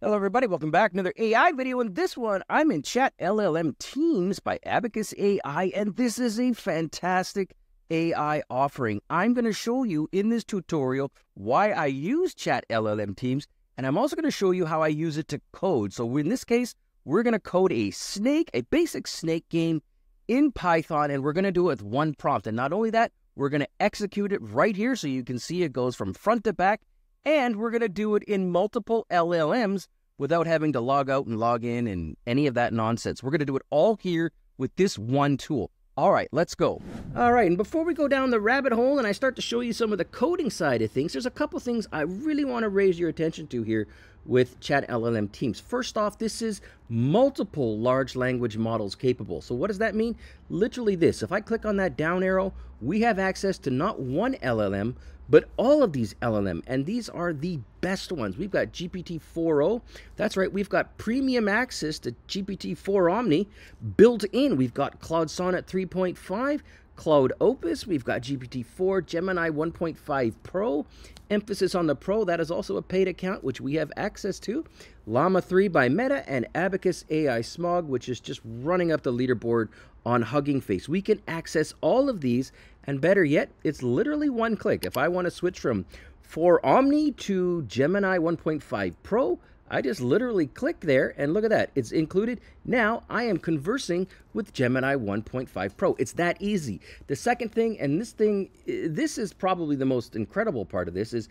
Hello, everybody. Welcome back. Another AI video. In this one, I'm in Chat LLM Teams by Abacus AI, and this is a fantastic AI offering. I'm going to show you in this tutorial why I use Chat LLM Teams, and I'm also going to show you how I use it to code. So in this case, we're going to code a snake, a basic snake game in Python, and we're going to do it with one prompt. And not only that, we're going to execute it right here so you can see it goes from front to back and we're going to do it in multiple LLMs without having to log out and log in and any of that nonsense. We're going to do it all here with this one tool. All right, let's go. All right, and before we go down the rabbit hole and I start to show you some of the coding side of things, there's a couple things I really want to raise your attention to here with Chat LLM Teams. First off, this is multiple large language models capable. So what does that mean? Literally this. If I click on that down arrow, we have access to not one LLM, but all of these LLM, and these are the best ones. We've got GPT-4o. That's right, we've got premium access to GPT-4 Omni built in. We've got Claude Sonnet 3.5, Claude Opus, we've got GPT-4, Gemini 1.5 Pro, emphasis on the Pro, that is also a paid account, which we have access to, Llama 3 by Meta, and Abacus AI Smaug, which is just running up the leaderboard on Hugging Face. We can access all of these, and better yet, it's literally one click. If I want to switch from 4 Omni to Gemini 1.5 Pro, I just literally click there and look at that. It's included. Now I am conversing with Gemini 1.5 Pro. It's that easy. The second thing, and this thing, this is probably the most incredible part of this, is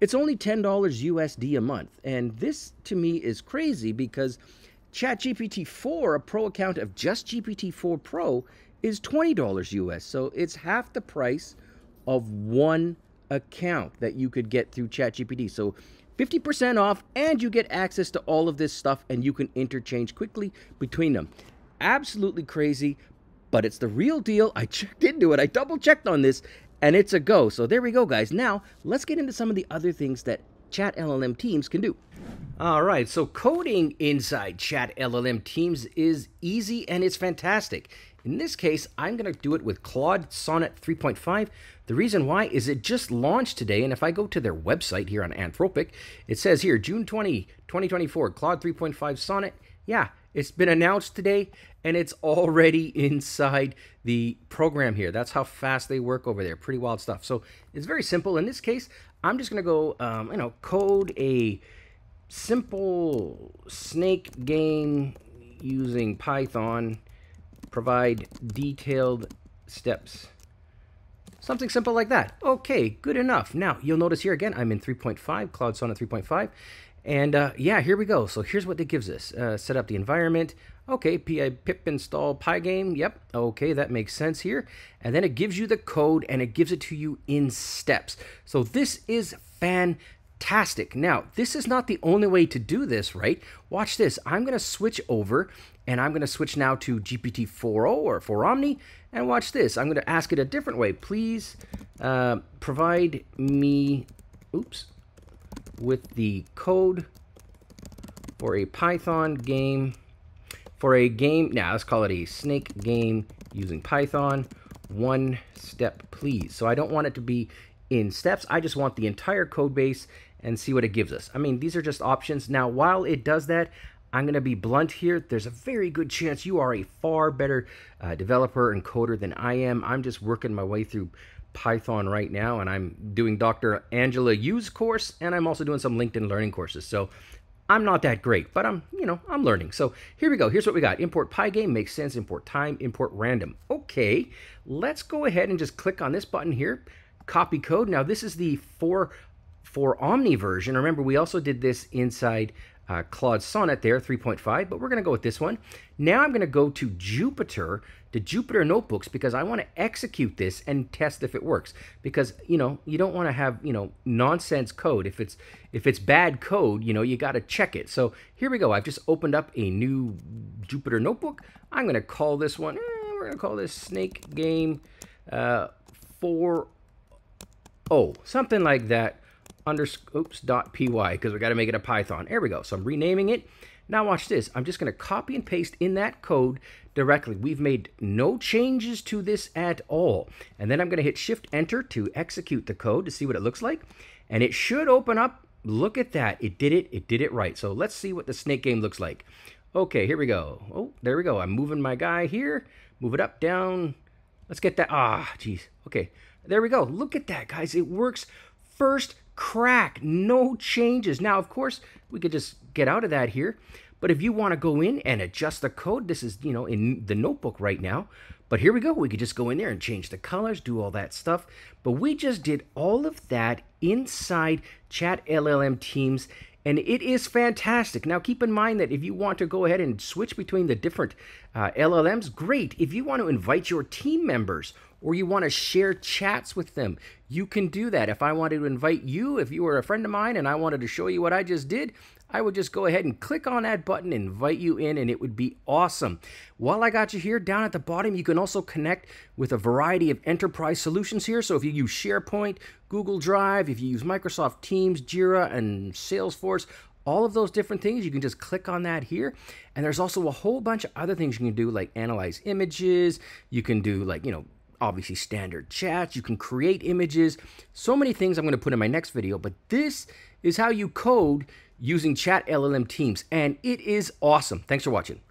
it's only $10 USD a month. And this to me is crazy because ChatGPT 4, a pro account of just GPT 4 Pro, is $20 US. So it's half the price of one account that you could get through ChatGPT. So 50% off, and you get access to all of this stuff, and you can interchange quickly between them. Absolutely crazy, but it's the real deal. I checked into it, I double checked on this, and it's a go. So there we go, guys. Now, let's get into some of the other things that Chat LLM Teams can do. All right, so coding inside Chat LLM Teams is easy and it's fantastic. In this case, I'm going to do it with Claude Sonnet 3.5. The reason why is it just launched today, and if I go to their website here on Anthropic, it says here, June 20, 2024, Claude 3.5 Sonnet. Yeah, it's been announced today, and it's already inside the program here. That's how fast they work over there. Pretty wild stuff. So it's very simple. In this case, I'm just going to go, um, you know, code a simple snake game using Python provide detailed steps. Something simple like that. Okay, good enough. Now, you'll notice here again, I'm in 3.5, Claude Sonnet 3.5. And uh, yeah, here we go. So here's what it gives us. Uh, set up the environment. Okay, pi pip install pygame. Yep. Okay, that makes sense here. And then it gives you the code and it gives it to you in steps. So this is fantastic. Now, this is not the only way to do this, right? Watch this. I'm going to switch over and I'm going to switch now to GPT-4o or 4 Omni. And watch this. I'm going to ask it a different way. Please uh, provide me, oops, with the code for a Python game, for a game, now let's call it a snake game using Python. One step, please. So I don't want it to be in steps. I just want the entire code base and see what it gives us. I mean, these are just options. Now, while it does that, I'm going to be blunt here. There's a very good chance you are a far better uh, developer and coder than I am. I'm just working my way through Python right now, and I'm doing Dr. Angela Yu's course, and I'm also doing some LinkedIn learning courses. So I'm not that great, but I'm, you know, I'm learning. So here we go. Here's what we got. Import Pygame makes sense. Import time, import random. Okay, let's go ahead and just click on this button here. Copy code. Now this is the for for Omni version. Remember, we also did this inside uh, Claude Sonnet there, 3.5, but we're going to go with this one. Now I'm going to go to Jupyter, to Jupyter Notebooks, because I want to execute this and test if it works. Because, you know, you don't want to have, you know, nonsense code. If it's if it's bad code, you know, you got to check it. So here we go. I've just opened up a new Jupyter Notebook. I'm going to call this one, eh, we're going to call this Snake Game uh, 4 Oh, something like that underscopes dot py because we got to make it a Python. There we go. So I'm renaming it. Now watch this. I'm just going to copy and paste in that code directly. We've made no changes to this at all. And then I'm going to hit Shift Enter to execute the code to see what it looks like. And it should open up look at that. It did it. It did it right. So let's see what the snake game looks like. Okay, here we go. Oh, there we go. I'm moving my guy here. Move it up, down. Let's get that. Ah, geez. Okay, there we go. Look at that, guys. It works first crack. No changes. Now, of course, we could just get out of that here. But if you want to go in and adjust the code, this is, you know, in the notebook right now. But here we go. We could just go in there and change the colors, do all that stuff. But we just did all of that inside Chat LLM Teams and it is fantastic. Now, keep in mind that if you want to go ahead and switch between the different uh, LLMs, great. If you want to invite your team members or you want to share chats with them, you can do that. If I wanted to invite you, if you were a friend of mine and I wanted to show you what I just did, I would just go ahead and click on that button, invite you in, and it would be awesome. While I got you here, down at the bottom, you can also connect with a variety of enterprise solutions here. So if you use SharePoint, Google Drive, if you use Microsoft Teams, Jira, and Salesforce, all of those different things, you can just click on that here. And there's also a whole bunch of other things you can do, like analyze images. You can do, like, you know, obviously standard chats. You can create images. So many things I'm going to put in my next video, but this is how you code using Chat LLM Teams, and it is awesome. Thanks for watching.